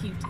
cute.